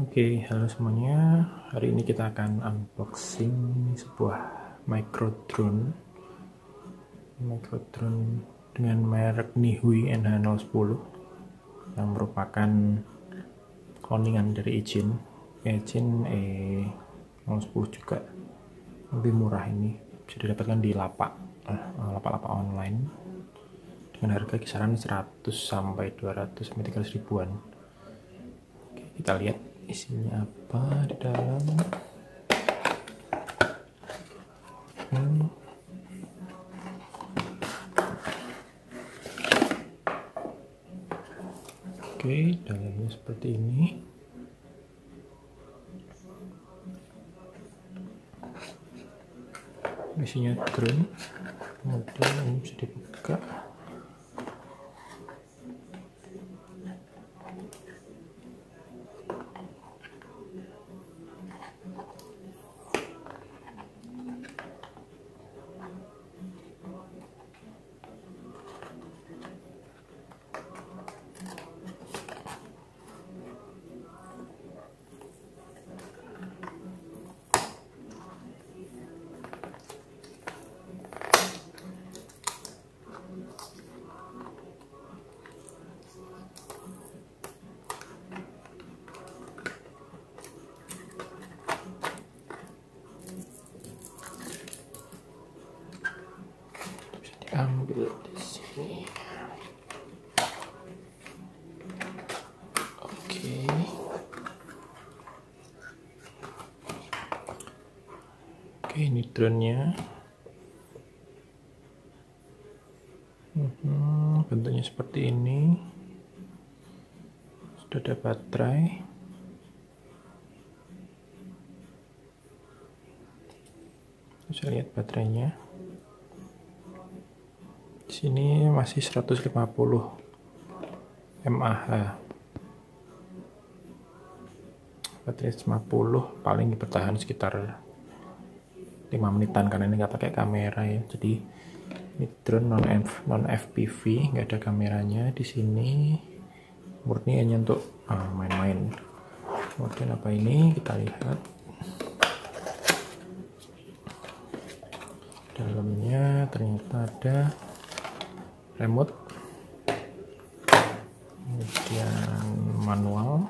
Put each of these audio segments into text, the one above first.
Oke, halo semuanya. Hari ini kita akan unboxing sebuah micro drone. Micro drone dengan merek Nihui NH010 yang merupakan cloningan dari Ijin. Ijin E010 juga lebih murah ini bisa didapatkan di lapak eh, lapak-lapak online dengan harga kisaran 100 sampai 200 sampai 300 ribuan. Oke, kita lihat isinya apa di dalam? Hmm. oke dalamnya seperti ini. Isinya drone. Kemudian ini bisa dibuka ambil di sini oke oke ini drone-nya hmm, bentuknya seperti ini. Sudah ada baterai. Bisa lihat baterainya. Sini masih 150 mAh. Baterai 50 paling bertahan sekitar 5 menitan karena ini nggak pakai kamera ya. Jadi ini drone non F, non FPV nggak ada kameranya di sini. Murni hanya untuk ah, main-main. Uh, kemudian apa ini? Kita lihat. Dalamnya ternyata ada remote. Kemudian manual.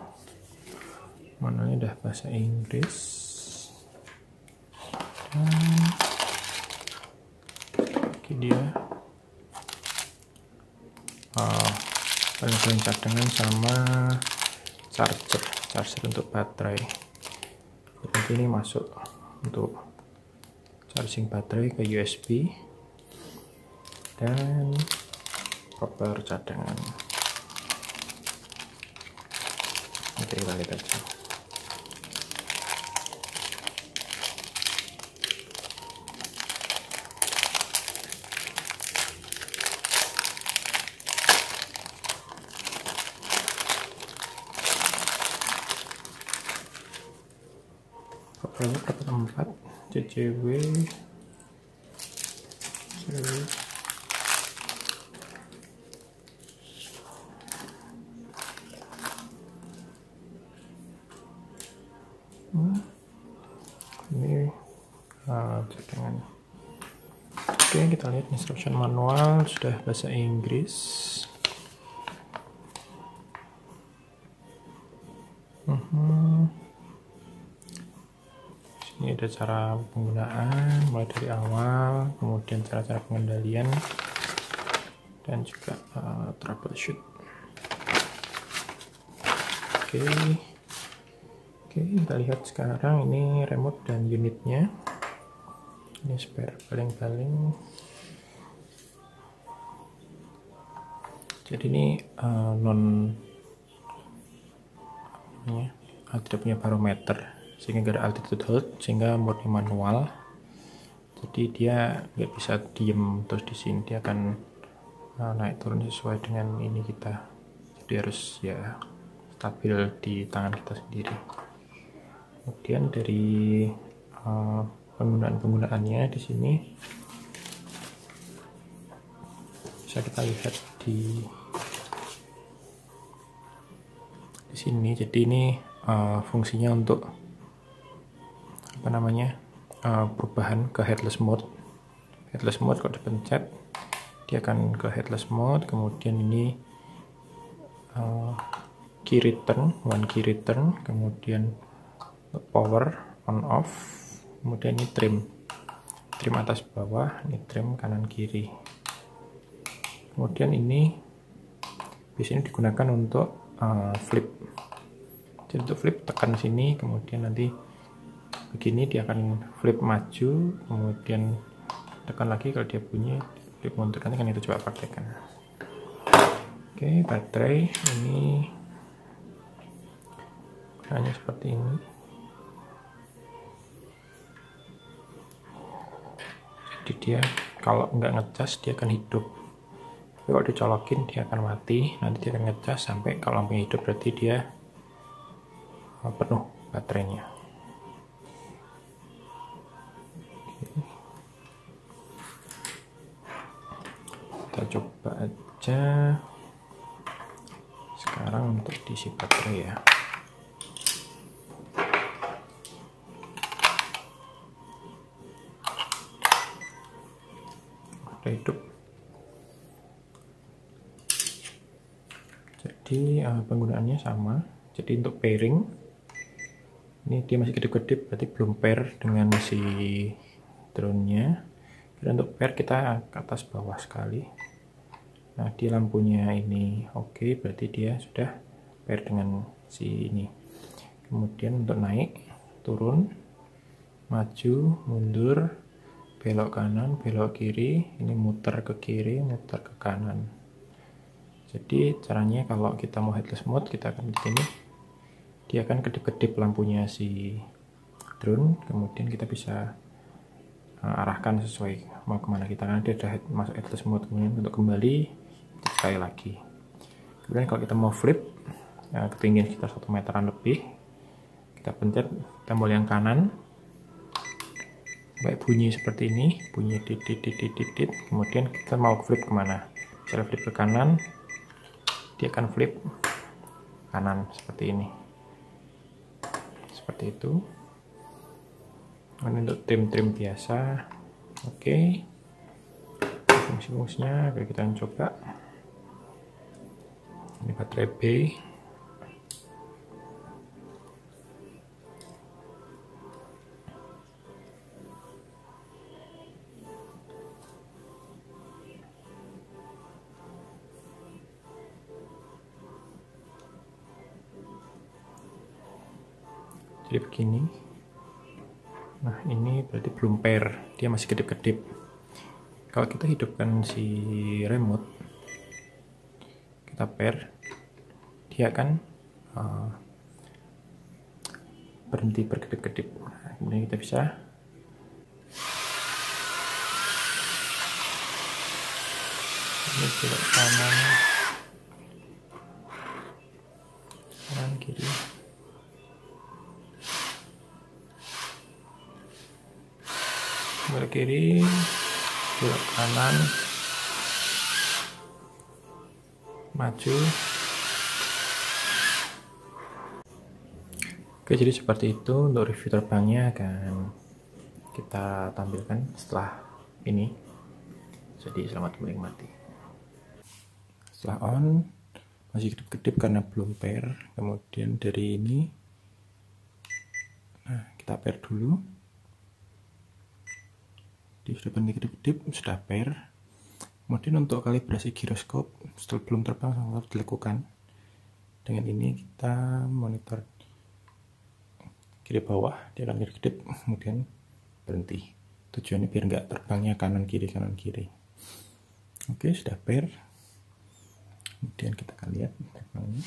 Manualnya udah bahasa Inggris dan ini dia. Oh, paling cadangan sama charger charger untuk baterai. Jadi ini masuk untuk charging baterai ke USB dan koper cadangan. Oke kita lihat aja kopernya koper 4 CCW hmm. ini uh, oke kita lihat instruction manual. Sudah bahasa Inggris ada cara penggunaan mulai dari awal kemudian cara-cara pengendalian dan juga uh, troubleshoot oke okay. Oke, kita lihat sekarang ini remote dan unitnya. Ini spare paling-paling. Jadi ini uh, non ya, tidak punya barometer sehingga gak ada altitude hold sehingga murni manual. Jadi dia nggak bisa diem terus di sini dia akan uh, naik turun sesuai dengan ini kita. Jadi harus ya stabil di tangan kita sendiri kemudian dari uh, penggunaan-penggunaannya di sini bisa kita lihat di di sini jadi ini uh, fungsinya untuk apa namanya uh, perubahan ke headless mode. Headless mode kalau dipencet dia akan ke headless mode kemudian ini uh, key return one key return kemudian power on off kemudian ini trim. Trim atas bawah ini trim kanan kiri. Kemudian ini biasanya digunakan untuk uh, flip. Jadi untuk flip tekan sini kemudian nanti begini dia akan flip maju kemudian tekan lagi kalau dia bunyi flip mundur. Nanti kan itu coba praktekkan. Oke baterai ini hanya seperti ini. Jadi dia kalau nggak ngecas dia akan hidup. Tapi kalau dicolokin dia akan mati. Nanti dia akan ngecas sampai kalau lampunya hidup berarti dia penuh baterainya kita coba aja. Sekarang untuk diisi baterai ya. Udah hidup. Jadi uh, penggunaannya sama. Jadi untuk pairing ini dia masih kedip-kedip berarti belum pair dengan si drone-nya. Dan untuk pair kita ke atas bawah sekali nah di lampunya ini oke okay, berarti dia sudah pair dengan si ini. Kemudian untuk naik turun maju mundur belok kanan belok kiri ini muter ke kiri muter ke kanan. Jadi caranya kalau kita mau headless mode kita akan di sini. Dia akan kedip-kedip lampunya si drone kemudian kita bisa uh, arahkan sesuai mau ke mana kita. Karena dia sudah masuk headless mode kemudian untuk kembali sekali lagi. Kemudian kalau kita mau flip ya, ketinggian sekitar satu meteran lebih kita pencet tombol yang kanan. Baik bunyi seperti ini bunyi titit kemudian kita mau flip ke mana? Bisa flip ke kanan dia akan flip kanan seperti ini. Seperti itu. Ini untuk trim-trim biasa. Oke. Okay. fungsi-fungsinya kita coba baterai B. Jadi begini. Nah ini berarti belum pair. Dia masih kedip-kedip. Kalau kita hidupkan si remote kita pair dia akan uh, berhenti berkedip-kedip. Nah, kemudian kita bisa ini belok kanan. Kanan kiri. Belok kiri belok kanan. Maju oke jadi seperti itu untuk review terbangnya akan kita tampilkan setelah ini. Jadi selamat menikmati. Setelah on masih kedip-kedip karena belum pair. Kemudian dari ini nah kita pair dulu. Di depan kedip-kedip sudah pair. Kemudian untuk kalibrasi giroskop setelah belum terbang harus dilakukan. Dengan ini kita monitor kiri bawah dia akan kedip-kedip kemudian berhenti. Tujuannya biar nggak terbangnya kanan kiri kanan kiri. Oke sudah pair kemudian kita akan lihat terbangnya.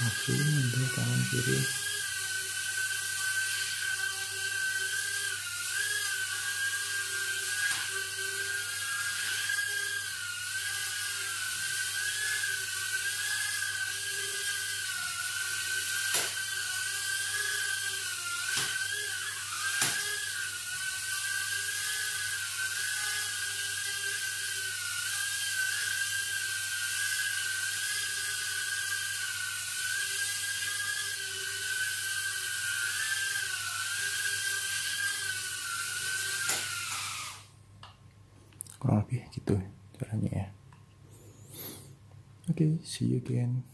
Masih mundur kanan kiri gitu caranya ya. Oke okay, see you again